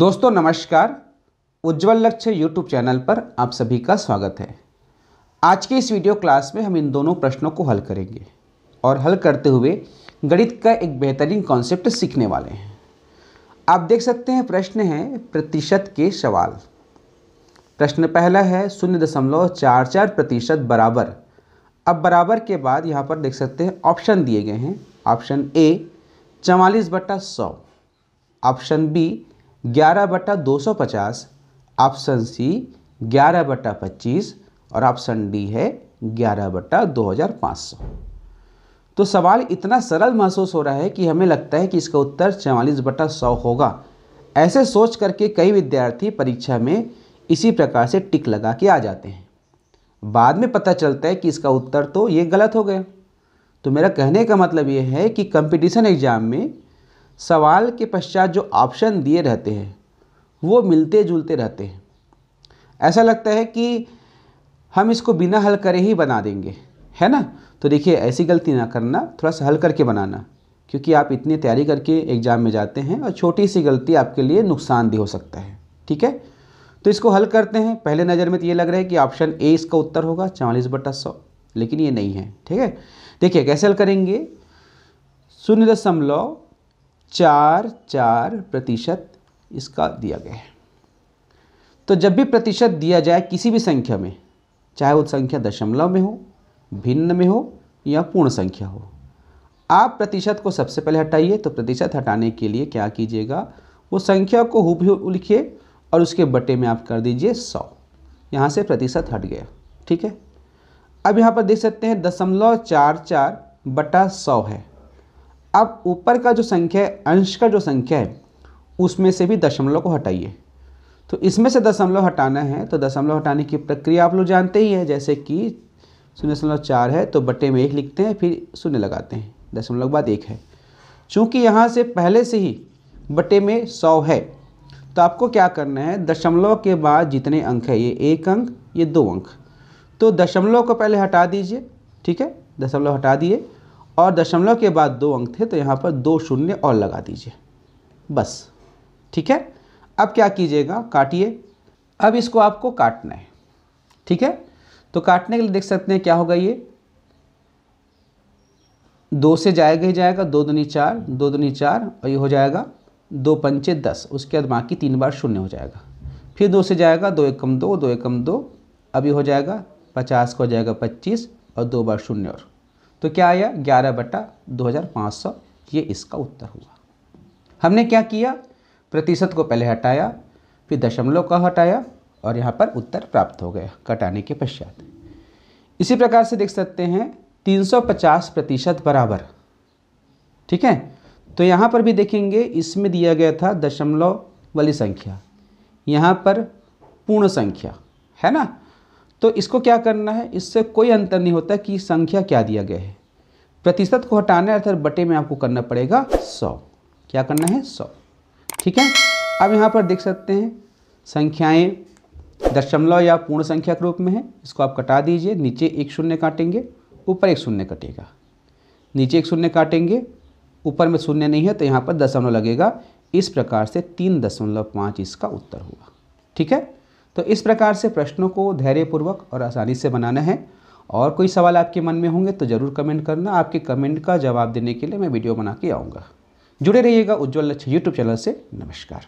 दोस्तों, नमस्कार। उज्जवल लक्ष्य यूट्यूब चैनल पर आप सभी का स्वागत है। आज के इस वीडियो क्लास में हम इन दोनों प्रश्नों को हल करेंगे और हल करते हुए गणित का एक बेहतरीन कॉन्सेप्ट सीखने वाले हैं। आप देख सकते हैं, प्रश्न है प्रतिशत के सवाल। प्रश्न पहला है शून्य दशमलव चार चार प्रतिशत बराबर। अब बराबर के बाद यहाँ पर देख सकते हैं ऑप्शन दिए गए हैं। ऑप्शन ए चवालीस बट्टा सौ। ऑप्शन बी ग्यारह बट्टा दो सौ पचास, ऑप्शन सी ग्यारह बट्टा पच्चीस और ऑप्शन डी है ग्यारह बट्टा दो हज़ार पाँच सौ। तो सवाल इतना सरल महसूस हो रहा है कि हमें लगता है कि इसका उत्तर चवालीस बट्टा सौ होगा। ऐसे सोच करके कई विद्यार्थी परीक्षा में इसी प्रकार से टिक लगा के आ जाते हैं। बाद में पता चलता है कि इसका उत्तर तो ये गलत हो गया। तो मेरा कहने का मतलब ये है कि कंपटीशन एग्ज़ाम में सवाल के पश्चात जो ऑप्शन दिए रहते हैं, वो मिलते जुलते रहते हैं। ऐसा लगता है कि हम इसको बिना हल करे ही बना देंगे, है ना? तो देखिए, ऐसी गलती ना करना, थोड़ा सा हल करके बनाना, क्योंकि आप इतनी तैयारी करके एग्ज़ाम में जाते हैं और छोटी सी गलती आपके लिए नुकसानदेह हो सकता है, ठीक है? तो इसको हल करते हैं। पहले नज़र में तो ये लग रहा है कि ऑप्शन ए इसका उत्तर होगा, चालीस बटा सौ, लेकिन ये नहीं है, ठीक है? देखिए, कैसे हल करेंगे? शून्य दशमलव चार चार प्रतिशत इसका दिया गया है। तो जब भी प्रतिशत दिया जाए किसी भी संख्या में, चाहे वो संख्या दशमलव में हो, भिन्न में हो या पूर्ण संख्या हो, आप प्रतिशत को सबसे पहले हटाइए तो प्रतिशत हटाने के लिए क्या कीजिएगा, वो संख्या को हुबहू लिखिए और उसके बटे में आप कर दीजिए सौ। यहाँ से प्रतिशत हट गया, ठीक है? अब यहाँ पर देख सकते हैं दशमलव चार चार बटा सौ है। अब ऊपर का जो संख्या है, अंश का जो संख्या है, उसमें से भी दशमलव को हटाइए। तो इसमें से दशमलव हटाना है तो दशमलव हटाने की प्रक्रिया आप लोग जानते ही है, जैसे कि शून्य दशमलव चार है तो बट्टे में एक लिखते हैं, फिर शून्य लगाते हैं। दशमलव बाद एक है। चूँकि यहाँ से पहले से ही बटे में सौ है तो आपको क्या करना है, दशमलव के बाद जितने अंक है, ये एक अंक, ये दो अंक तो दशमलव को पहले हटा दीजिए, ठीक है? दशमलव हटा दिए और दशमलव के बाद दो अंक थे तो यहाँ पर दो शून्य और लगा दीजिए। बस, ठीक है? अब क्या कीजिएगा? काटिए। अब इसको आपको काटना है, ठीक है? तो काटने के लिए देख सकते हैं क्या होगा ये। दो से जाएगा ही जाएगा, दो दुनी चार, दो दुनी चार, और ये हो जाएगा दो पंचे दस, उसके बाद बाकी तीन बार शून्य हो जाएगा। फिर दो से जाएगा दो एकम दो दो एकम दो ये हो जाएगा पचास का हो जाएगा पच्चीस, और दो बार शून्य और। तो क्या आया? ग्यारह बटा दो हज़ार पाँच सौ। ये इसका उत्तर हुआ। हमने क्या किया? प्रतिशत को पहले हटाया, फिर दशमलव का हटाया और यहाँ पर उत्तर प्राप्त हो गया, कटाने के पश्चात। इसी प्रकार से देख सकते हैं 350 प्रतिशत बराबर। ठीक है? तो यहाँ पर भी देखेंगे, इसमें दिया गया था दशमलव वाली संख्या। यहाँ पर पूर्ण संख्या, है ना? तो इसको क्या करना है? इससे कोई अंतर नहीं होता कि संख्या क्या दिया गया है। प्रतिशत को हटाना अर्थात बटे में आपको करना पड़ेगा सौ। क्या करना है? सौ। ठीक है? अब यहाँ पर देख सकते हैं, संख्याएँ दशमलव या पूर्ण संख्या के रूप में है। इसको आप कटा दीजिए, नीचे एक शून्य काटेंगे, ऊपर एक शून्य कटेगा। नीचे एक शून्य काटेंगे, ऊपर में शून्य नहीं है तो यहाँ पर दशमलव लगेगा। इस प्रकार से तीन दशमलव पाँच इसका उत्तर हुआ ठीक है? तो इस प्रकार से प्रश्नों को धैर्यपूर्वक और आसानी से बनाना है। और कोई सवाल आपके मन में होंगे तो ज़रूर कमेंट करना। आपके कमेंट का जवाब देने के लिए मैं वीडियो बना के आऊँगा। जुड़े रहिएगा उज्ज्वल लक्ष्य यूट्यूब चैनल से। नमस्कार।